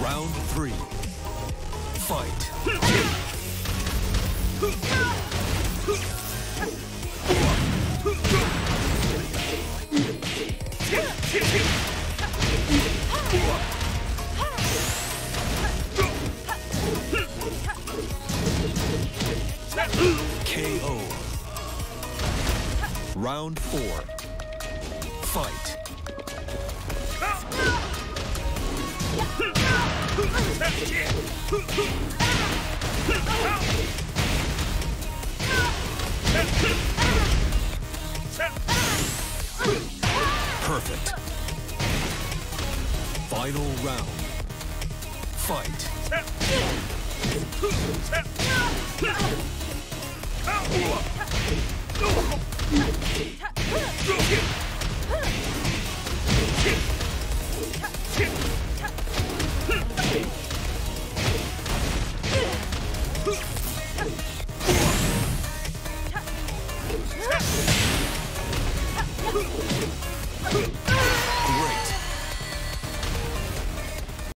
Round three. Fight. KO. Round four. Fight. Perfect. Final round. Fight. Huh?